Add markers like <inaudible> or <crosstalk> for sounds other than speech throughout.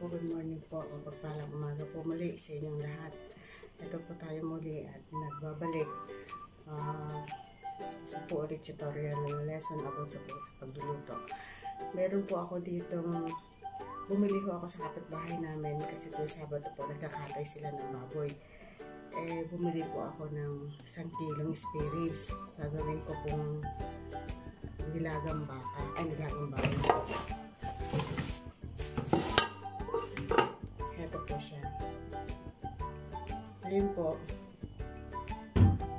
Po, good morning po. Mapagpalang umaga po muli sa inyong lahat. Ito po tayo muli at nagbabalik ah, sa po ulit tutorial lesson about sa, sa pagluluto. Meron po ako dito bumili ho ako sa kapitbahay namin kasi tuwing Sabado po nagkakatay sila ng baboy. Eh, bumili po ako ng 1 kilong spare ribs. Gagawin ko pong nilagang baka, ay nilagang po. Ito po siya. Ayun po.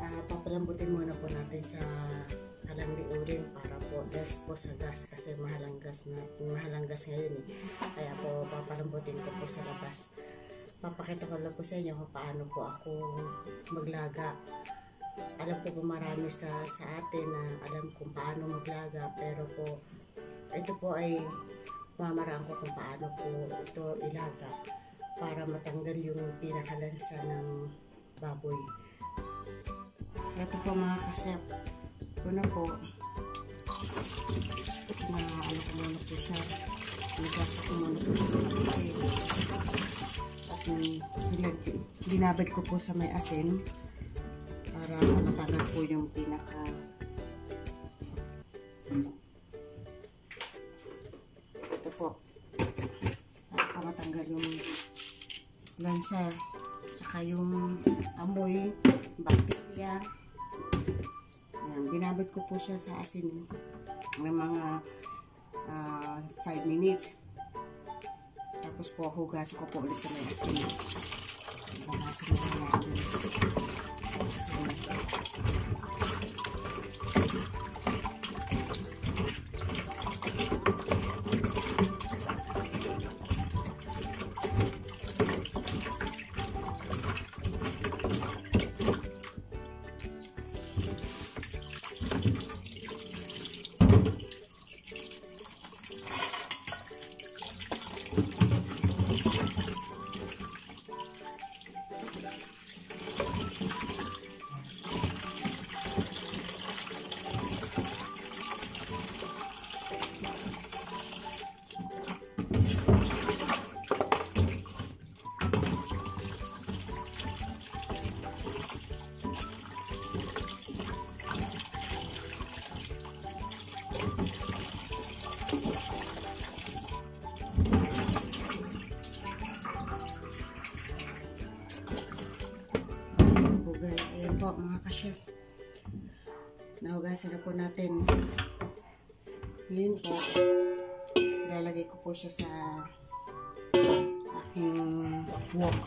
Ah, papalambutin muna po natin sa kalangli uling para po less po sa gas kasi mahal ang gas na mahal ang gas ngayon eh. Kaya po papalambutin ko po sa labas. Papakita ko lang po sa inyo kung paano po ako maglaga. Alam ko po marami sa, sa atin na alam kung paano maglaga pero po ito po ay mamaraan ko kung paano po ito ilaga para matanggal yung pinakalansa ng baboy. Ito po mga kasep. Una po, na ano ko muna po siya. Nagasa ko muna po siya. At binabad ko po sa may asin para matanggal po yung pinaka ito po para matanggal yung lansa tsaka yung amoy bacteria binabad ko po siya sa asin ng mga 5 minutes. Tapos po hugasan ko po ulit sa may asin. Hugasan na natin Ngayon po, lalagay ko po siya sa aking wok.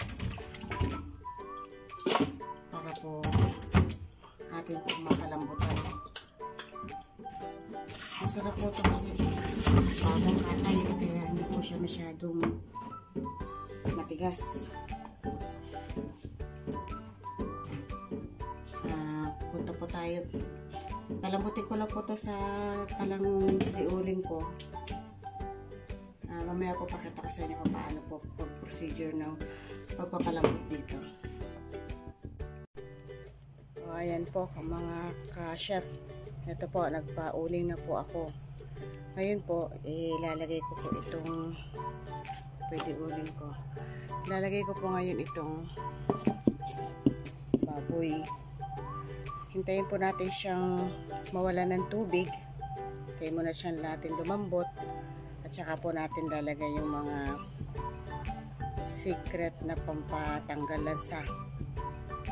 Para po atin po makalambutan. Masarap po ito kasi bagong katay kaya hindi po siya masyadong matigas. Ah, punta po tayo. Palambutin ko lang po to sa talang diuling ko. Ah, mamaya po pakita ko sa inyo kung paano po pag-procedure ng pagpapalambot dito. O, ayan po, mga ka-chef. Ito po, nagpa-uling na po ako. Ngayon po, ilalagay ko po itong pwede uling ko. Ilalagay ko po ngayon itong baboy. Hintayin po natin siyang mawala ng tubig. Hintayin muna siyang natin lumambot. At saka po natin lalagay yung mga secret na pampatanggal lansa.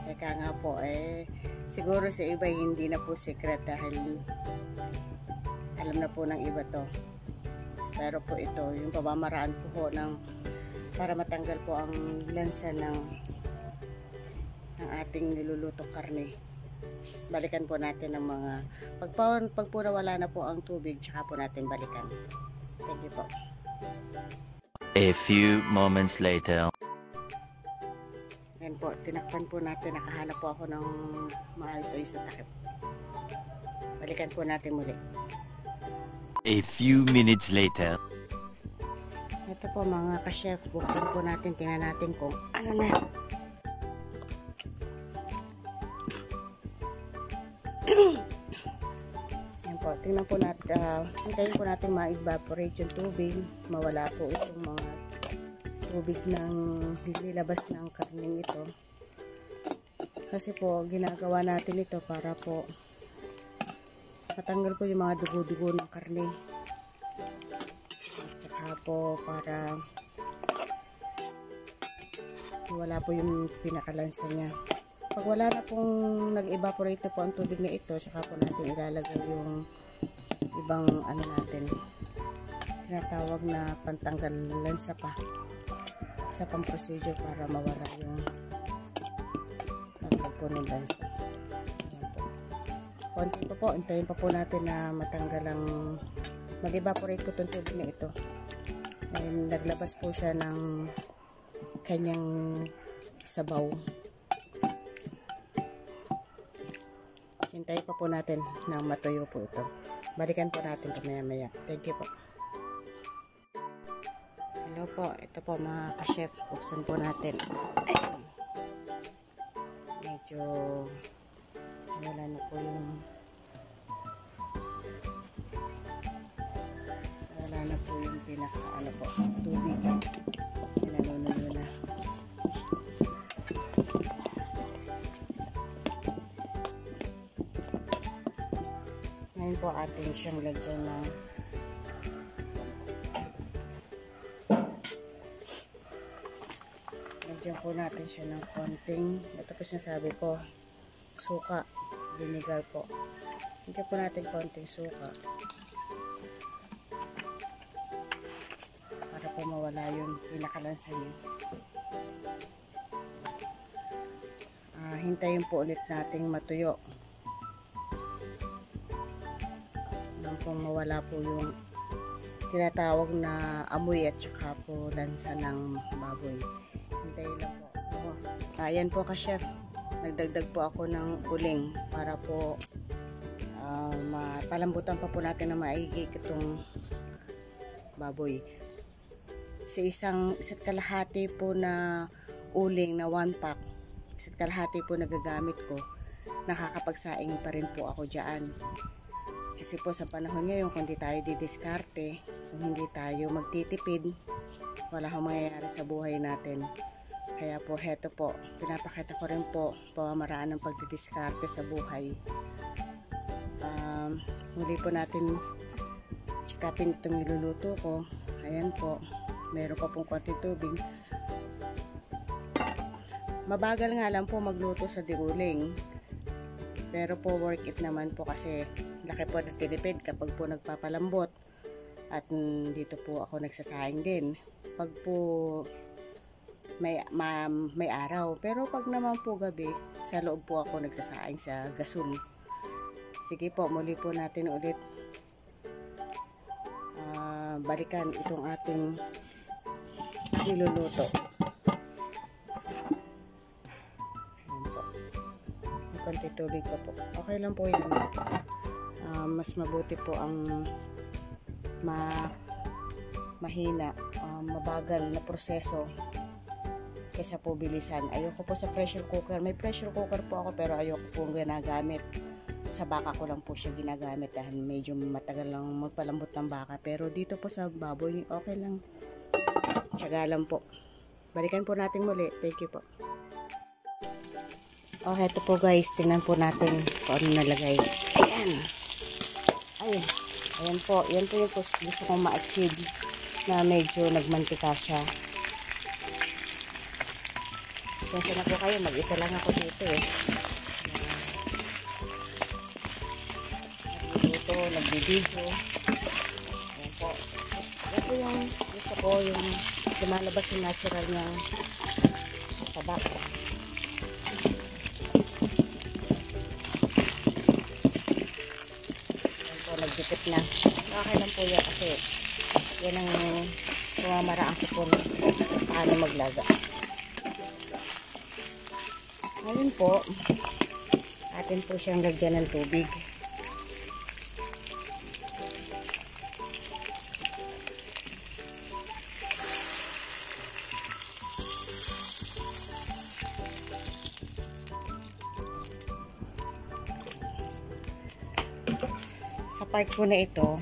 Teka nga po, eh, siguro sa iba hindi na po secret dahil alam na po ng iba to. Pero po ito, yung pamamaraan po po ng para matanggal po ang lansa ng ng ating nilulutong karne. Balikan po natin ang mga pag, pag po nawala na po ang tubig, tsaka po natin balikan. Thank you po. A few moments later. Ayan po, tinakpan po natin. Nakahanap po ako ng maayos-ayos na takip. Balikan po natin muli. A few minutes later. Ito po mga ka-chef, buksan po natin, tingnan natin kung ano na. Tingnan po natin, uh, hintayin po natin ma-evaporate yung tubig, mawala po itong mga tubig ng nilabas ng karning ito. Kasi po, ginagawa natin ito para po matanggal po yung mga dugo-dugo ng karne. At saka po para wala po yung pinakalansa niya. Pag wala na pong nag-evaporate na po ang tubig na ito, saka po natin ilalagay yung ibang ano natin, tinatawag na pantanggal lansa pa sa pang procedure para mawala yung tanggal po ng lansa. Konti pa po, hintayin pa po natin na matanggal ang mag-evaporate po itong tubig na ito. And naglabas po siya ng kanyang sabaw. Hintayin pa po natin na matuyo po ito. Balikan po natin ito maya maya. Thank you po. Hello po. Ito po mga ka-chef. Buksan po natin. Ayun. Medyo wala na po yung wala na po yung pinaka ano po tubig. Pinanunulo na. Ngayon po atin siyang lagyan ng lagyan po natin siya ng konting ito po sinasabi ko suka vinegar po. Lagyan po natin konting suka. Para po mawala yung pinakalansa niya. Ah, hintayin po ulit nating matuyo nang pong mawala po yung tinatawag na amoy at saka po lansa ng baboy. Hintayin lang po. Oh, ayan po ka chef. Nagdagdag po ako ng uling para po ah, mapalambutan pa po natin na maigi itong baboy. Sa isang isa't kalahati po na uling na one pack, isa't kalahati po nagagamit ko, nakakapagsaing pa rin po ako dyan. Kasi po sa panahon ngayon, kung hindi tayo didiskarte, kung hindi tayo magtitipid, wala kang mangyayari sa buhay natin. Kaya po, heto po, pinapakita ko rin po pamamaraan ng pagdidiskarte sa buhay. Um, muli po natin chikapin itong niluluto ko. Ayan po, meron pa pong konting tubig. Mabagal nga lang po magluto sa diuling. Pero po worth it naman po kasi laki po ng tinipid kapag po nagpapalambot. At dito po ako nagsasaing din. Pag po may, ma, may araw. Pero pag naman po gabi, sa loob po ako nagsasaing sa gasol. Sige po, muli po natin ulit ah, balikan itong ating niluluto. Ayan po. May konti tubig po. Okay lang po yan. Ah, mas mabuti po ang ma mahina, ah, mabagal na proseso kaysa po bilisan. Ayoko po sa pressure cooker. May pressure cooker po ako pero ayoko po ginagamit. Sa baka ko lang po siya ginagamit dahil medyo matagal lang magpalambot ng baka. Pero dito po sa baboy, okay lang. Tsaga lang po. Balikan po natin muli. Thank you po. Oh, eto po guys. Tingnan po natin kung ano nalagay. Ayan. Ayun. Ayan po. Yan po yung gusto kong ma-achieve na medyo nagmantika siya. Sensya na po kayo. Mag-isa lang ako dito eh. Nagluluto, nagbibideo. Ayan po. Yan po yung gusto ko yung lumalabas yung natural niya tabak. Nagdipit na. Okay lang po yan kasi yan ang pumamaraan ko po paano maglaga. Ngayon po, atin po siyang lagyan ng tubig. Part po na ito,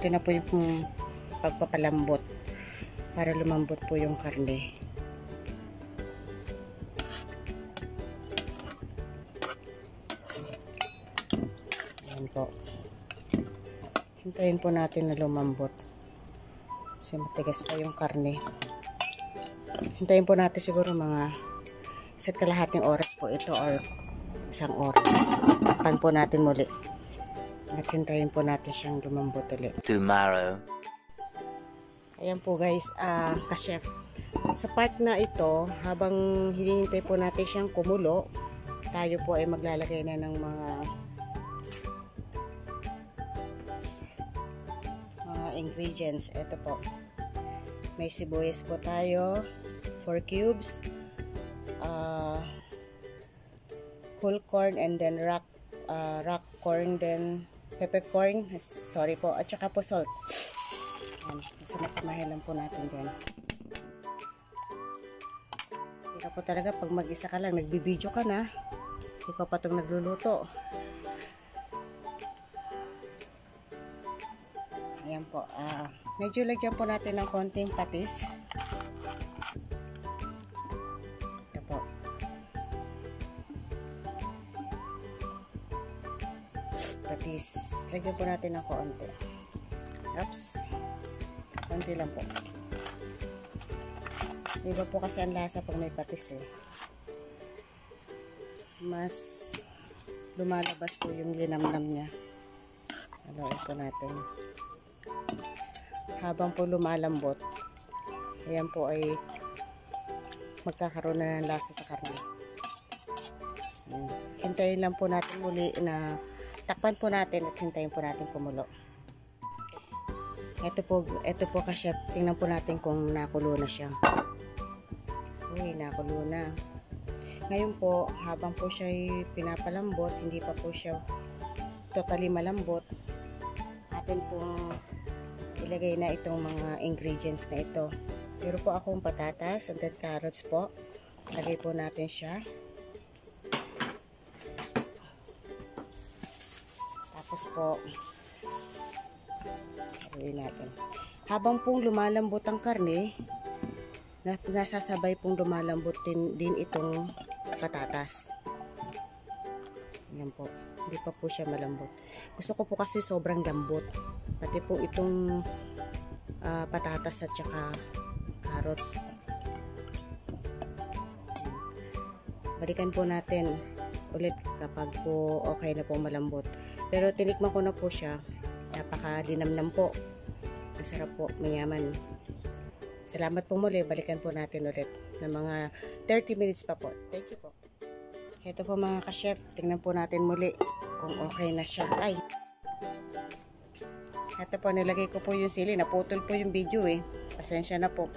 ito na po yung pagpapalambot para lumambot po yung karne. Ayan po. Hintayin po natin na lumambot. Kasi matigas pa yung karne. Hintayin po natin siguro mga isa't kalahating oras po ito or isang oras. Pan po natin muli. At hintayin po natin siyang lumambot ulit. Tomorrow. Ayan po guys, ah, ka-chef. Sa part na ito, habang hinihintay po natin siyang kumulo, tayo po ay maglalagay na ng mga mga ingredients. Ito po. May sibuyas po tayo, 4 cubes, uh, whole corn and then rock uh, rock corn then peppercorn, sorry po, at saka po salt. Yan, samasamahin lang po natin dyan. Hirap po talaga pag mag-isa ka lang, nagbibideo ka na. Ikaw pa itong nagluluto. Ayan po. ah medyo lagyan po natin ng konting patis. Patis. Lagyan po natin ng konti. Oops. Konti lang po. Iba po kasi ang lasa pag may patis eh. Mas lumalabas po yung linamnam niya. Haluin po natin. Habang po lumalambot, ayan po ay magkakaroon na ng lasa sa karne. Hintayin lang po natin muli na takpan po natin at hintayin po natin kumulo. Ito po, ito po kasi tingnan po natin kung nakulo na siya. Uy, nakulo na. Ngayon po, habang po siya pinapalambot, hindi pa po siya totally malambot, atin pong ilagay na itong mga ingredients na ito. Pero po akong patatas and then carrots po. Lagay po natin siya. Po, Haluin natin. Habang pong lumalambot ang karne, na, nasasabay pong lumalambot din, din itong patatas. Yan po. Hindi pa po siya malambot. Gusto ko po kasi sobrang lambot. Pati po itong ah, patatas at saka carrots. Balikan po natin ulit kapag po okay na po malambot. Pero tinikman ko na po siya napakalinamnam po. Masarap po, mayaman. Salamat po muli. Balikan po natin ulit ng mga 30 minutes pa po. Thank you po. Ito po mga ka-chef. Tingnan po natin muli kung okay na siya. Ay! Ito po, nilagay ko po yung sili. Naputol po yung video eh. Pasensya na po.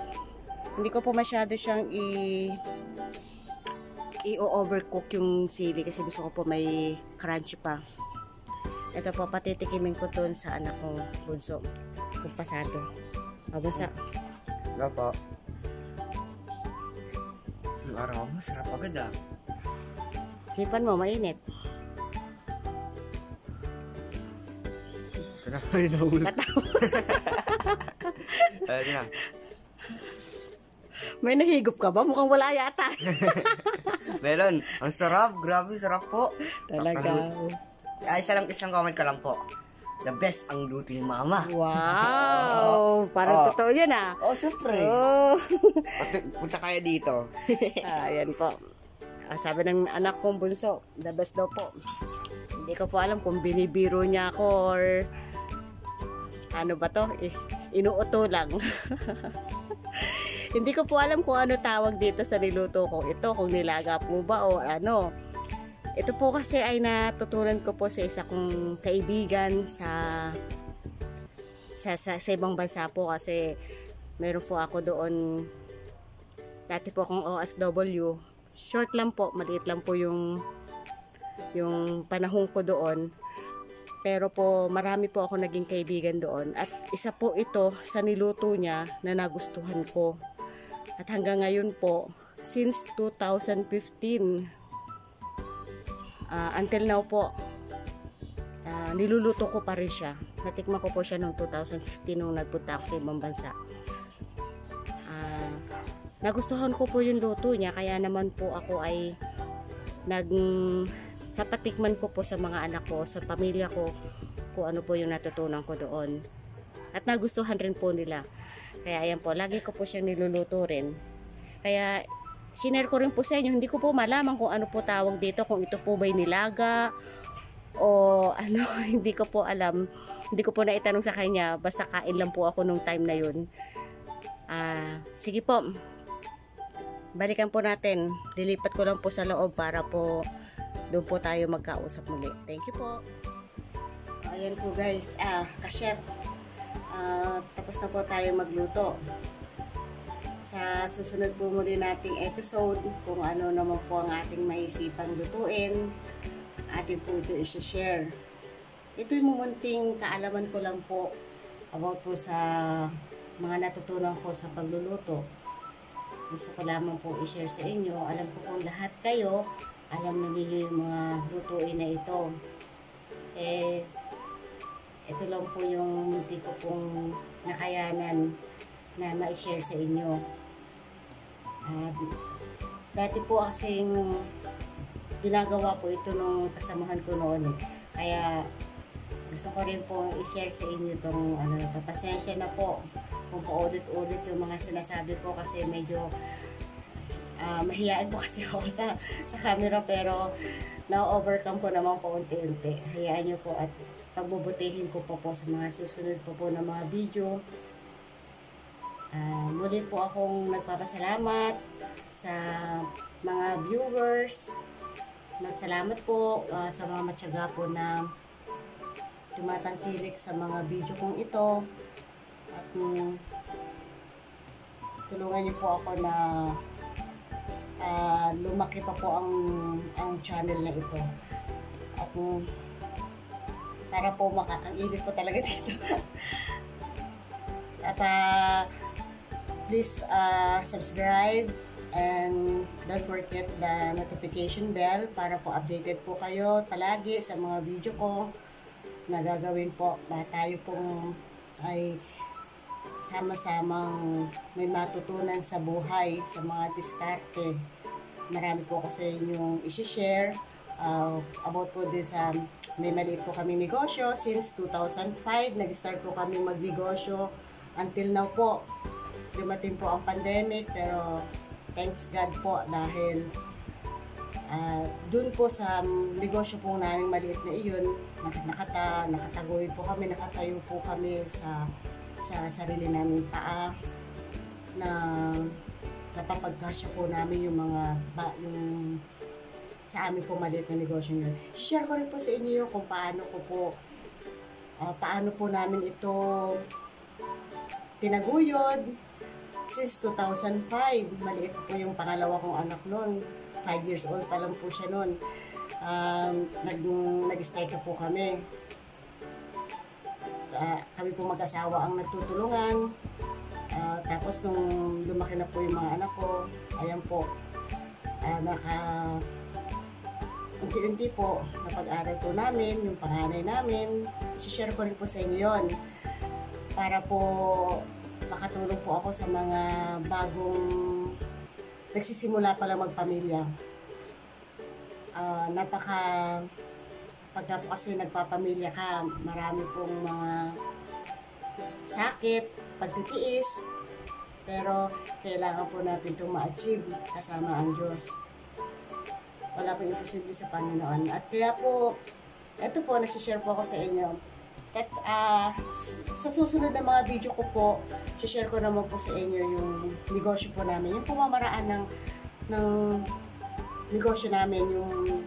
Hindi ko po masyado siyang i i-overcook yung sili kasi gusto ko po may crunchy pa. Ito po, patitikimin ko dun sa anak kong bunso. Kung pasado. O, bunsa. Wala po. Yung araw, masarap agad ah. Hipan mo, mainit. Tara, <laughs> ay nahulog. Katawa. <laughs> Ayun na. May nahigop ka ba? Mukhang wala yata. <laughs> Meron. Ang sarap. Grabe, sarap po. Talaga. Ay, isa lang, isang comment ka lang po. The best ang luto ni mama. Wow! <laughs> Parang Oh. totoo yan ah. Oh, syempre. Oh. <laughs> Punta- Punta kaya dito. <laughs> Ayan po. Ah, sabi ng anak kong bunso, the best daw po. Hindi ko po alam kung binibiro niya ako or ano ba to? Eh, inuuto lang. Hindi ko po alam kung ano tawag dito sa niluto ko. Ito, kung nilaga po ba o ano. Ito po kasi ay natutunan ko po sa isa kong kaibigan sa sa, sa, sa ibang bansa po kasi meron po ako doon dati po akong OFW short lang po, maliit lang po yung yung panahon ko doon. Pero po marami po ako naging kaibigan doon. At isa po ito sa niluto niya na nagustuhan ko. At hanggang ngayon po since 2015 ah, until now po ah, niluluto ko pa rin siya. Natikman ko po siya noong 2015 nung nagpunta ako sa ibang bansa. Ah, nagustuhan ko po yung luto niya kaya naman po ako ay nag napatikman ko po sa mga anak ko, sa pamilya ko kung ano po yung natutunan ko doon. At nagustuhan rin po nila. Kaya ayan po, lagi ko po siyang niluluto rin. Kaya sinare ko rin po sa inyo, hindi ko po malaman kung ano po tawag dito, kung ito po ba'y nilaga o <laughs> ano, hindi ko po alam. Hindi ko po naitanong sa kanya, basta kain lang po ako nung time na yun. Ah, sige po. Balikan po natin. Lilipat ko lang po sa loob para po doon po tayo magkausap muli. Thank you po. Ayan po guys, ah, ka-chef. Ah, tapos na po tayo magluto. Sa susunod po muli nating episode, kung ano naman po ang ating maisipang lutuin, ating po ito isi-share. Ito yung munting kaalaman ko lang po about po sa mga natutunan ko sa pagluluto. Gusto ko lamang po i-share sa inyo. Alam ko kung lahat kayo, alam na ninyo yung mga lutuin na ito. Eh, ito lang po yung munti ko pong nakayanan na ma-share sa inyo. At dati po kasing ginagawa po ito nung kasamahan ko noon eh. Kaya gusto ko rin po i-share sa inyo itong ano na. Pasensya na po kung paulit-ulit yung mga sinasabi ko kasi medyo ah, mahiyaan po <laughs> kasi ako sa, sa camera pero na-overcome ko naman po unti-unti. Hayaan nyo po at pagbubutihin ko po po sa mga susunod po po ng mga video. Ah, muli po akong nagpapasalamat sa mga viewers. Magsalamat po ah, sa mga matyaga po na tumatangkilik sa mga video kong ito. At mm, tulungan niyo po ako na ah, lumaki pa po ang ang channel na ito. At mm, para po maka ang init po talaga <laughs> dito. At ah, please ah, subscribe and don't forget the notification bell para po updated po kayo palagi sa mga video ko na gagawin po. Na tayo pong ay sama-samang may matutunan sa buhay sa mga diskarte. Marami po ako sa inyong isi-share uh, about po din sa may maliit po kami negosyo. Since 2005 nag-start po kami magnegosyo. Until now po dumating po ang pandemic pero thanks God po dahil uh, dun po sa negosyo po namin maliit na iyon nak- nakata, nakataguyod po kami nakatayo po kami sa sa sarili namin paa na napapagkasya po namin yung mga ba, yung sa amin po maliit na negosyo yun. Share ko rin po sa inyo kung paano ko po ah, paano po namin ito tinaguyod since 2005. Maliit po yung pangalawa kong anak noon. 5 years old pa lang po siya noon. Um, nag, nag-start na po kami. Ah, kami po mag-asawa ang nagtutulungan. Ah, tapos nung lumaki na po yung mga anak ko, ayan po, ah, naka unti-unti po napag-aral po namin, yung panganay namin, share ko rin po sa inyo yun para po makatulong po ako sa mga bagong nagsisimula pa lang magpamilya. Ah, napaka pagka po kasi nagpapamilya ka, marami pong mga sakit, pagtitiis, pero kailangan po natin itong ma-achieve kasama ang Diyos. Wala pong imposible sa Panginoon. At kaya po, ito po, nagsishare po ako sa inyo. At ah, sa susunod na mga video ko po, share ko naman po sa inyo yung negosyo po namin. Yung pumamaraan ng, ng negosyo namin, yung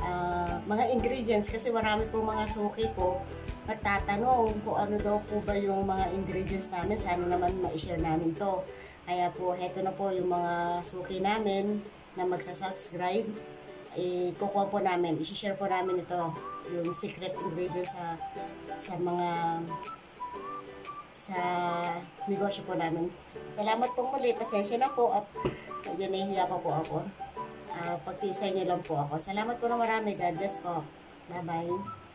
ah, mga ingredients. Kasi marami po mga suki po nagtatanong kung ano daw po ba yung mga ingredients namin. Sana naman ma-share namin to. Kaya po, heto na po yung mga suki namin na magsasubscribe ikukuha po namin, isi-share po namin ito, yung secret ingredients sa, sa mga sa negosyo po namin. Salamat po muli. Pasensya na po at yun nahihiya pa po ako. Uh, Pagtisay niyo lang po ako. Salamat po na marami. God bless po. Bye-bye.